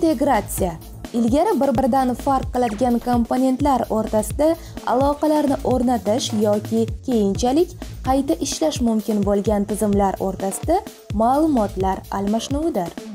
integratsiya. Ilgari bir biridan farq qiladigan komponentlar o'rtasida aloqalarni o'rnatish yoki keyinchalik qayta ishlash mumkin bo'lgan tizimlar o'rtasida ma'lumotlar almashinuvidir.